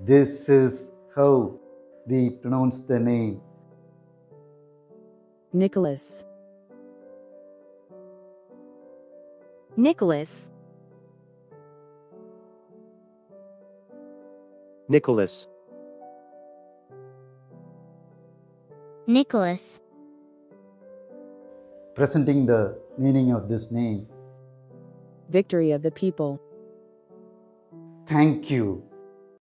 This is how we pronounce the name. Nicholas, Nicholas, Nicholas, Nicholas, Presenting the meaning of this name. victory of the people, Thank you.